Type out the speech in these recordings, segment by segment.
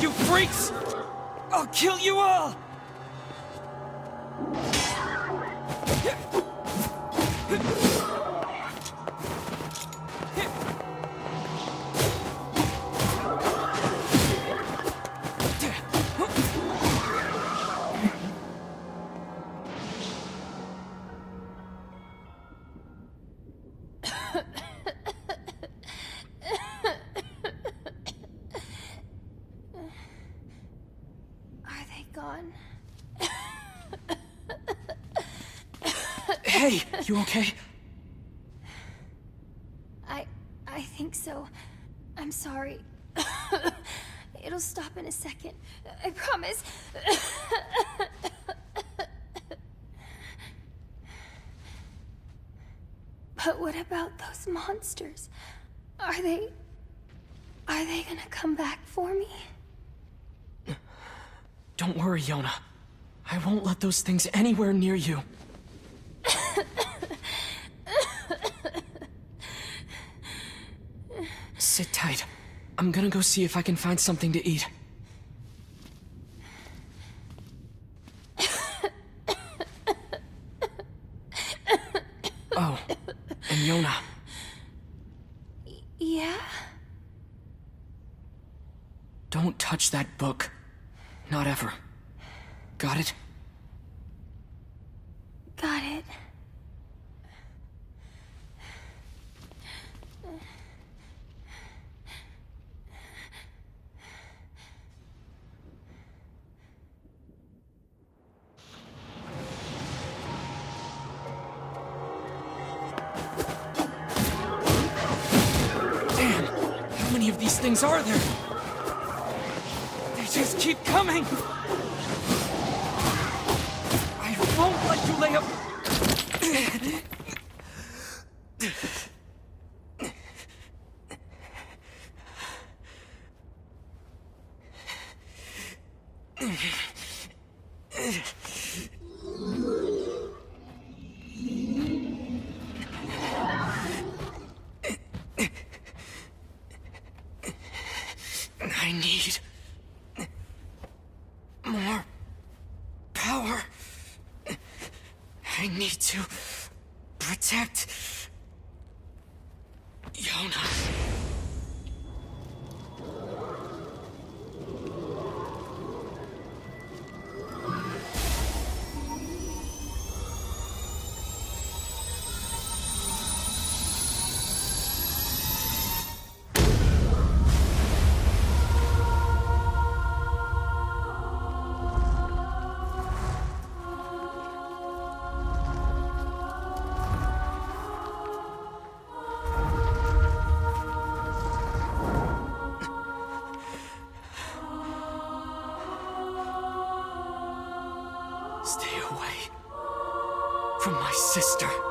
you freaks! I'll kill you all! You okay? I I think so. I'm sorry. It'll stop in a second. I promise. but what about those monsters? Are they are they gonna come back for me? Don't worry, Yonah. I won't let those things anywhere near you. Sit tight. I'm gonna go see if I can find something to eat. Things are there? To... protect... from my sister.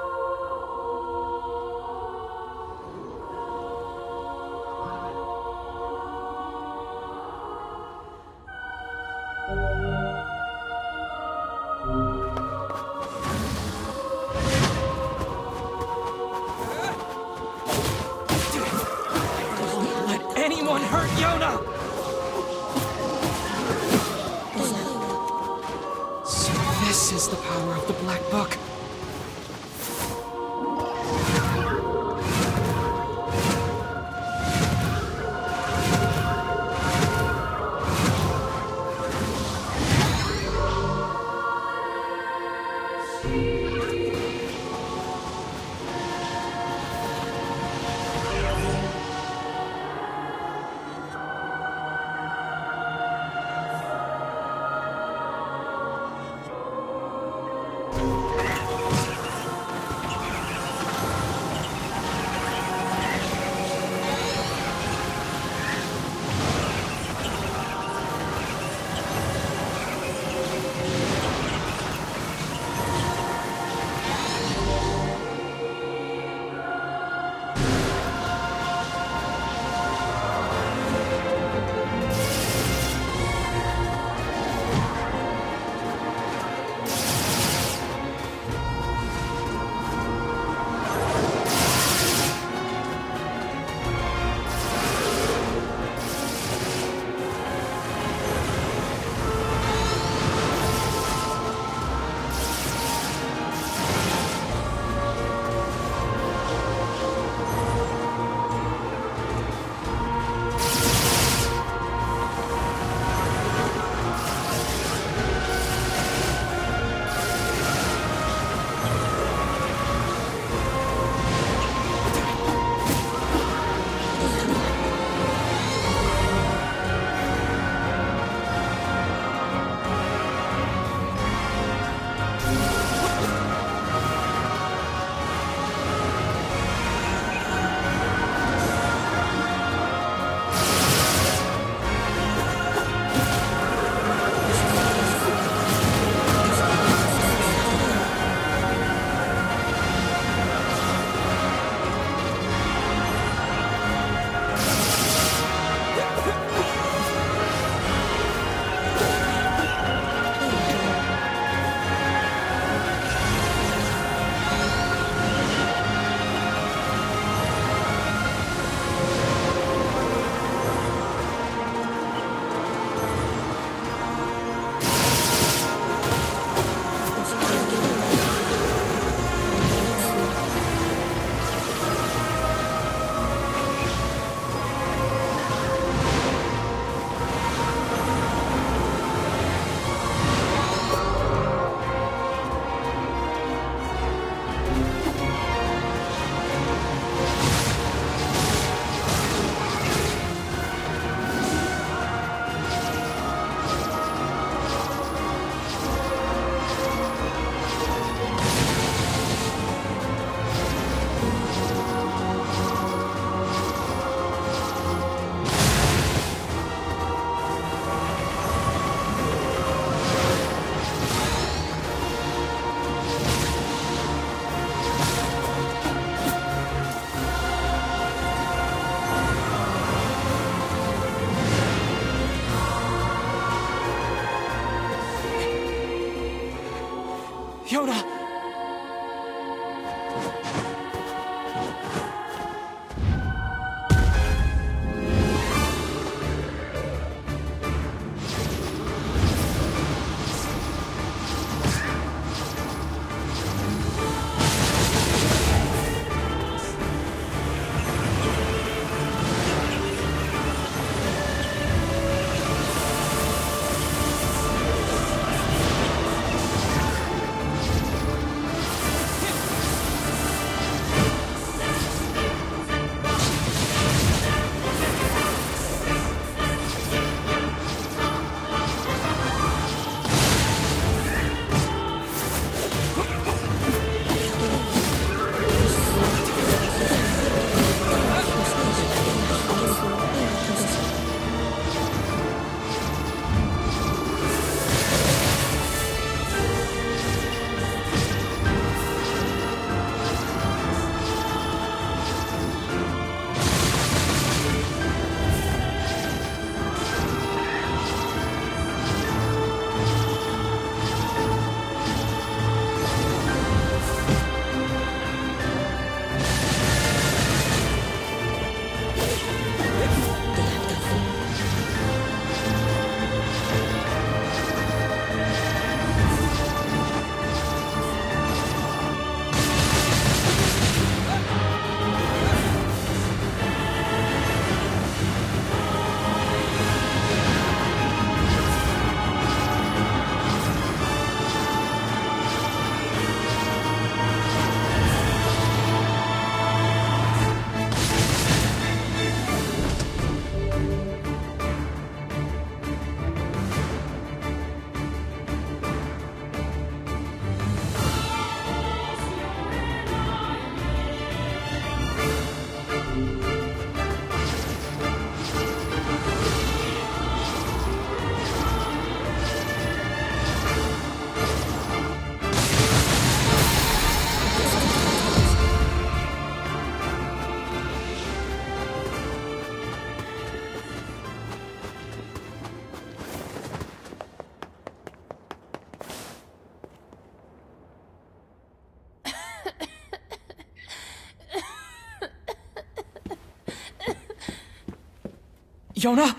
Yonah,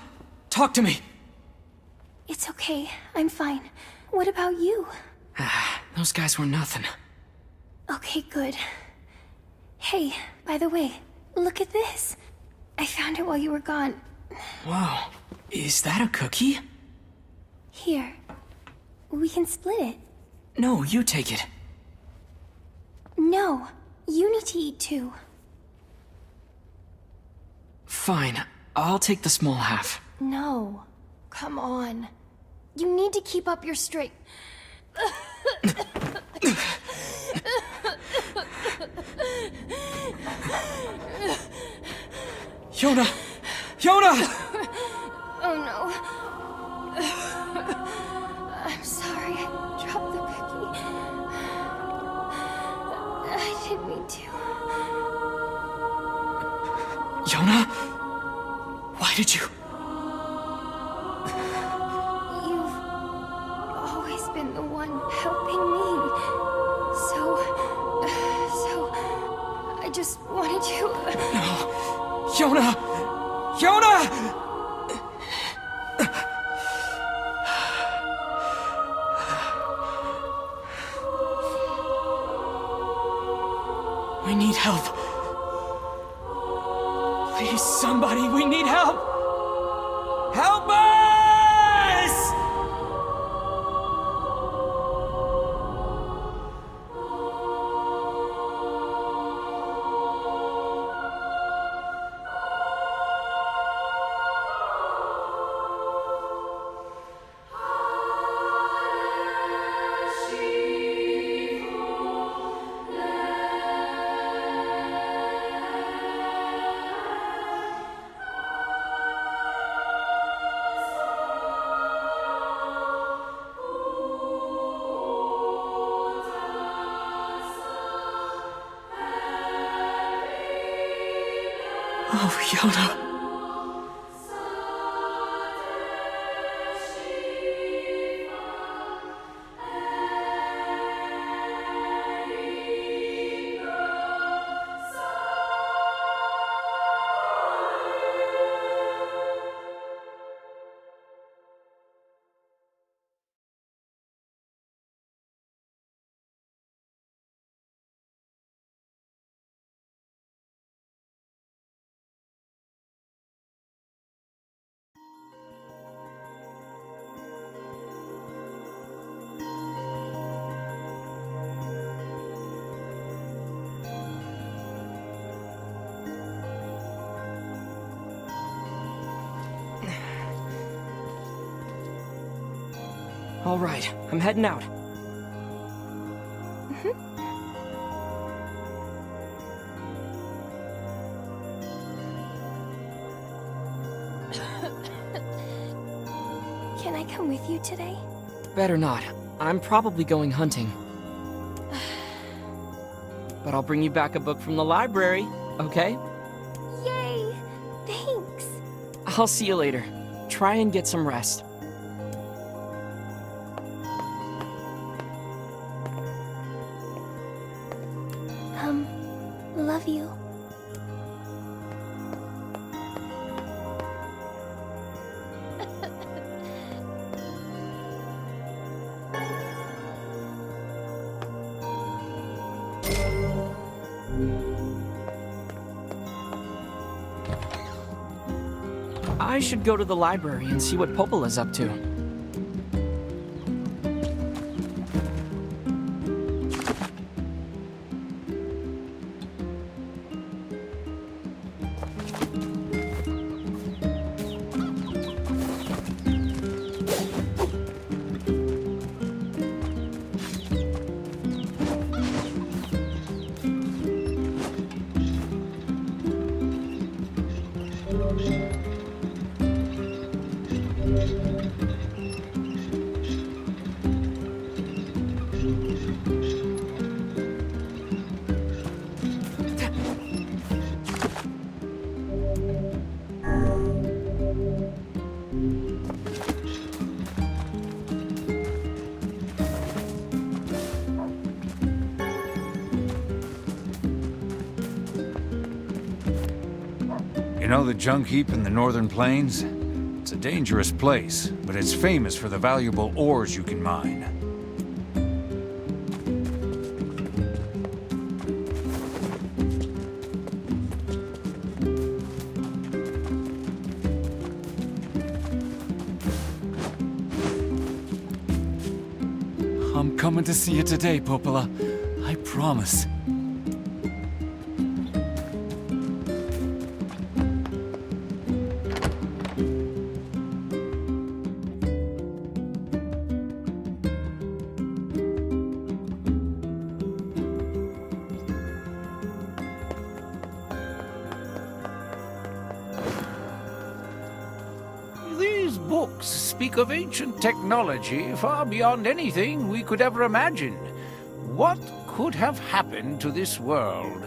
talk to me. It's okay. I'm fine. What about you? Those guys were nothing. Okay, good. Hey, by the way, look at this. I found it while you were gone. Whoa, is that a cookie? Here. We can split it. No, you take it. No, you need to eat too. Fine, I'll take the small half. No. Come on. You need to keep up your straight. Yonah! Yonah! Oh no. Did you? You've always been the one helping me. So. So. I just wanted to. No. Yonah! Yonah! Oh, Yonah. All I'm heading out. Mm-hmm. Can I come with you today? Better not. I'm probably going hunting. But I'll bring you back a book from the library, okay? Yay! Thanks! I'll see you later. Try and get some rest. Go to the library and see what Popola's up to. Know the junk heap in the northern plains? It's a dangerous place, but it's famous for the valuable ores you can mine. I'm coming to see you today, Popola. I promise. Technology far beyond anything we could ever imagine. What could have happened to this world?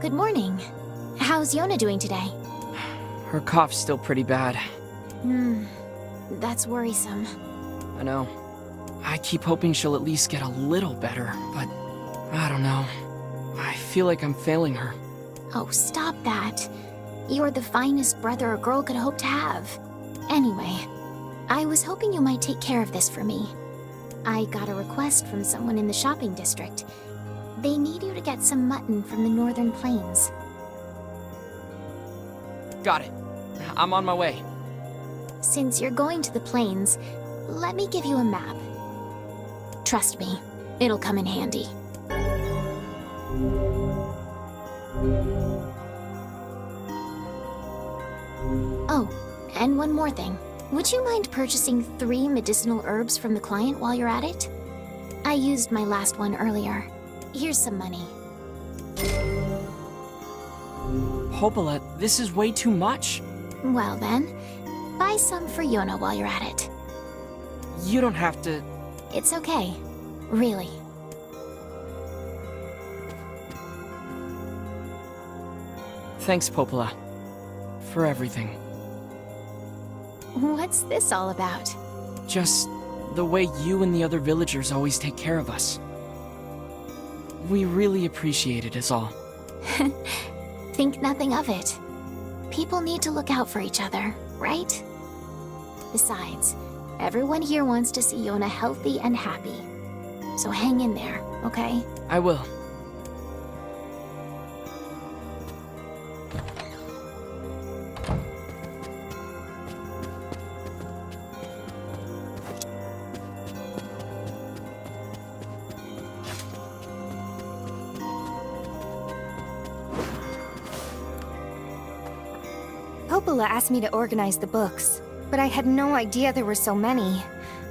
Good morning. How's Yonah doing today? Her cough's still pretty bad. Hmm, that's worrisome. I know. I keep hoping she'll at least get a little better, but I don't know. I feel like I'm failing her. Oh, stop that. You're the finest brother a girl could hope to have. Anyway, I was hoping you might take care of this for me. I got a request from someone in the shopping district. They need you to get some mutton from the northern plains. Got it. I'm on my way. Since you're going to the plains, let me give you a map. Trust me, it'll come in handy. Oh, and one more thing. Would you mind purchasing three medicinal herbs from the client while you're at it? I used my last one earlier. Here's some money. Popola, this is way too much. Well then, buy some for Yonah while you're at it. You don't have to. It's okay. Really. Thanks, Popola. For everything. What's this all about? Just the way you and the other villagers always take care of us. We really appreciate it, is all. Think nothing of it. People need to look out for each other, right? Besides, everyone here wants to see Yonah healthy and happy. So hang in there, okay? I will. Popola asked me to organize the books but I had no idea there were so many.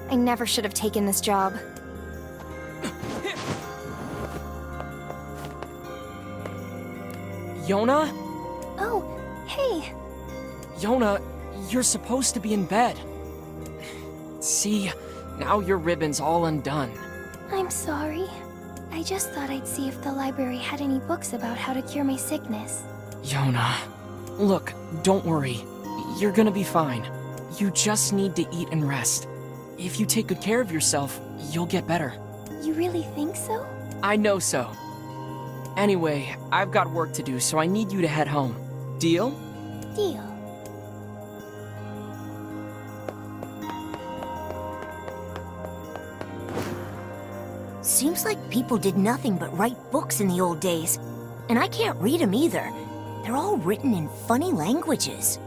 I never should have taken this job. Yonah? Oh, hey. Yonah, you're supposed to be in bed. See, now your ribbon's all undone. I'm sorry. I just thought I'd see if the library had any books about how to cure my sickness. Yonah, look, don't worry. You're gonna be fine. You just need to eat and rest. If you take good care of yourself, you'll get better. You really think so? I know so. Anyway, I've got work to do, so I need you to head home. Deal? Deal. Seems like people did nothing but write books in the old days. And I can't read them either. They're all written in funny languages.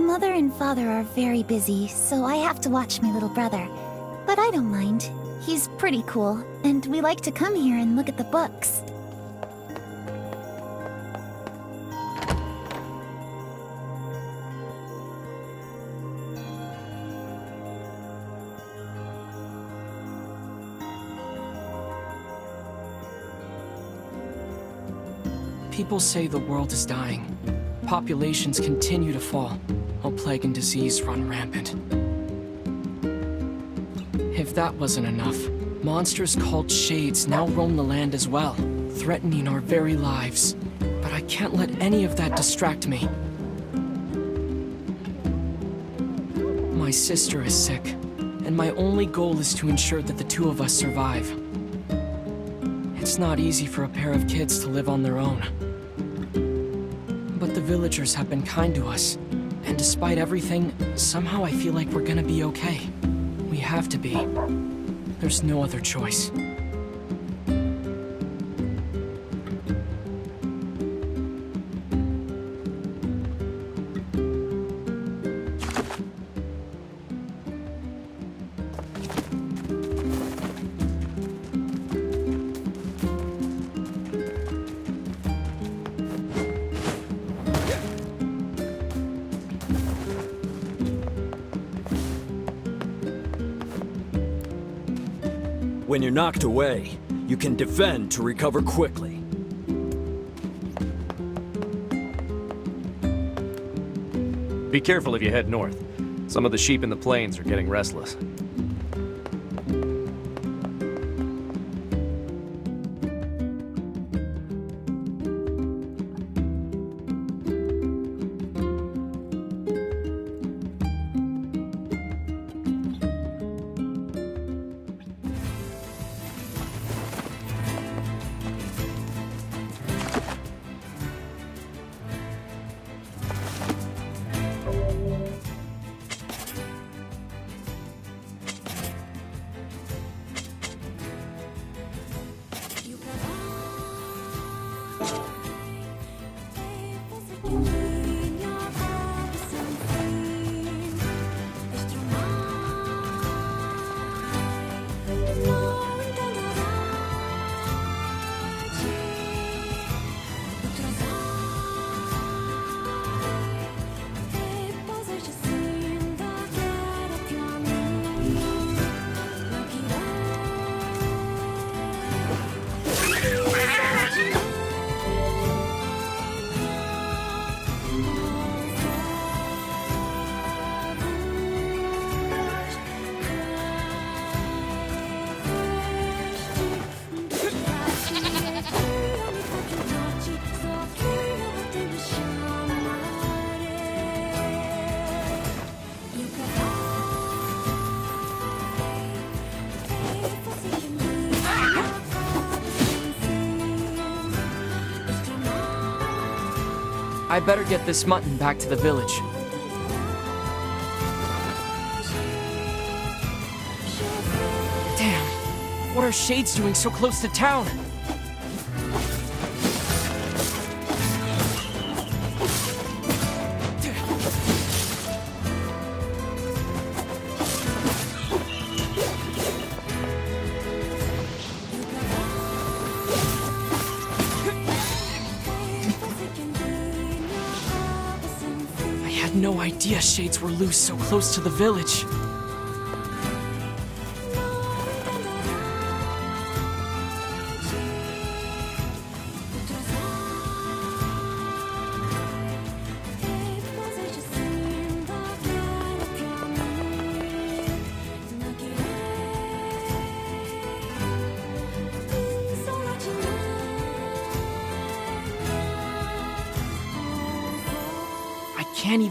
Mother and father are very busy, so I have to watch my little brother. But I don't mind. He's pretty cool, and we like to come here and look at the books. People say the world is dying. Populations continue to fall, while plague and disease run rampant. If that wasn't enough, monsters called Shades now roam the land as well, threatening our very lives. But I can't let any of that distract me. My sister is sick, and my only goal is to ensure that the two of us survive. It's not easy for a pair of kids to live on their own. The villagers have been kind to us, and despite everything, somehow I feel like we're gonna be okay. We have to be. There's no other choice. You're knocked away, you can defend to recover quickly. Be careful if you head north. Some of the sheep in the plains are getting restless. I better get this mutton back to the village. Damn! What are Shades doing so close to town? No idea shades were loose so close to the village.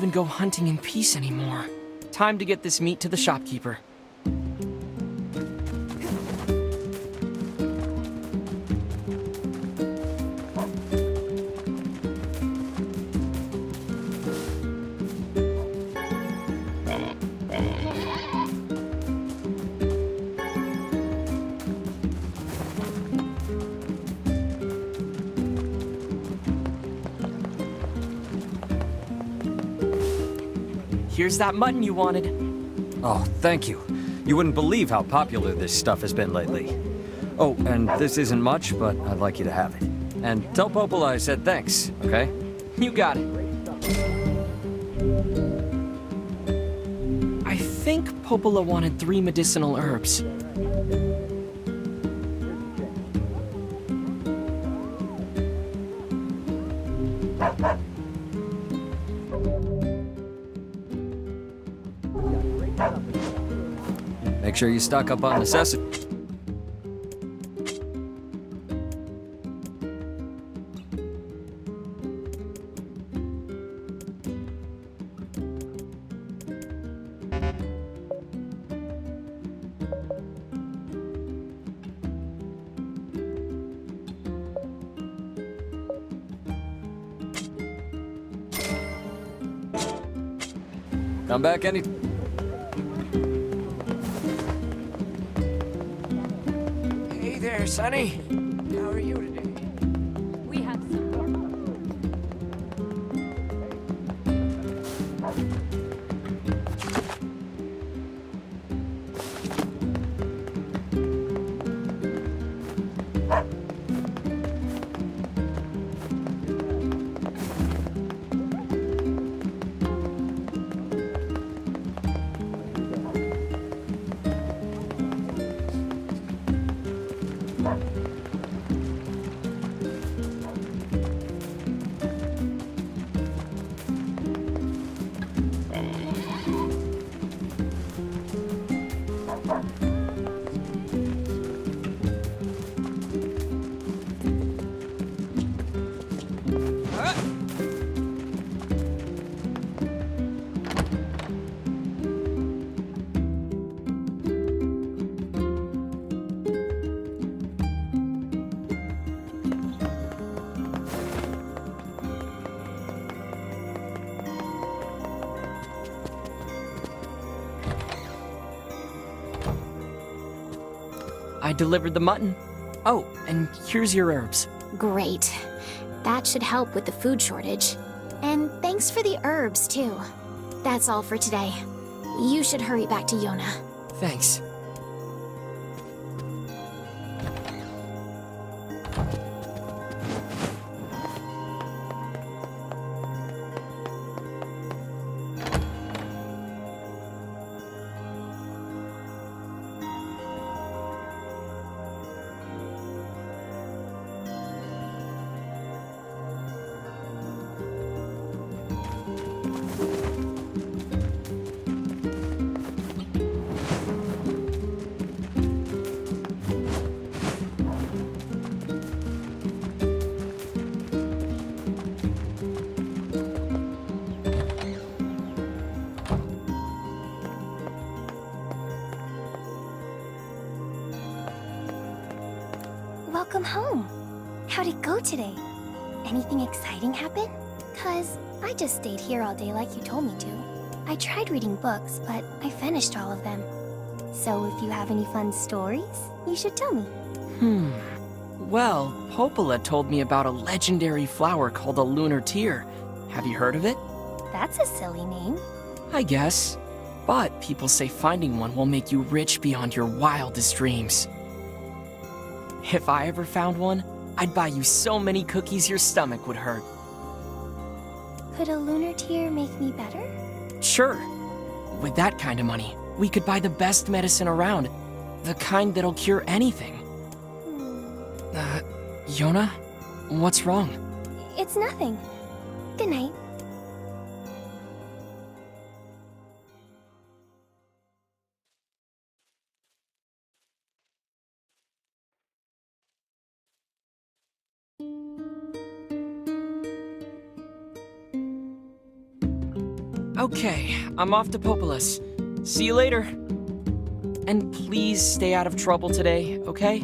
Even go hunting in peace anymore. Time to get this meat to the shopkeeper. Here's that mutton you wanted. Oh, thank you. You wouldn't believe how popular this stuff has been lately. Oh, and this isn't much, but I'd like you to have it. And tell Popola I said thanks, okay? You got it. I think Popola wanted three medicinal herbs. Sure you stock up on necessities. Come back any... Hey there, Sonny. Delivered the mutton. Oh, and here's your herbs. Great. That should help with the food shortage. And thanks for the herbs, too. That's all for today. You should hurry back to Yonah. Thanks. Go today? Anything exciting happen? Cause I just stayed here all day like you told me to. I tried reading books, but I finished all of them. So if you have any fun stories, you should tell me. Hmm. Well, Popola told me about a legendary flower called a lunar tear. Have you heard of it? That's a silly name. I guess. But people say finding one will make you rich beyond your wildest dreams. If I ever found one, I'd buy you so many cookies your stomach would hurt. Could a lunar tear make me better? Sure. With that kind of money, we could buy the best medicine around. The kind that'll cure anything. Uh, Yonah? What's wrong? It's nothing. Good night. Okay, I'm off to Popola's. See you later. And please stay out of trouble today, okay?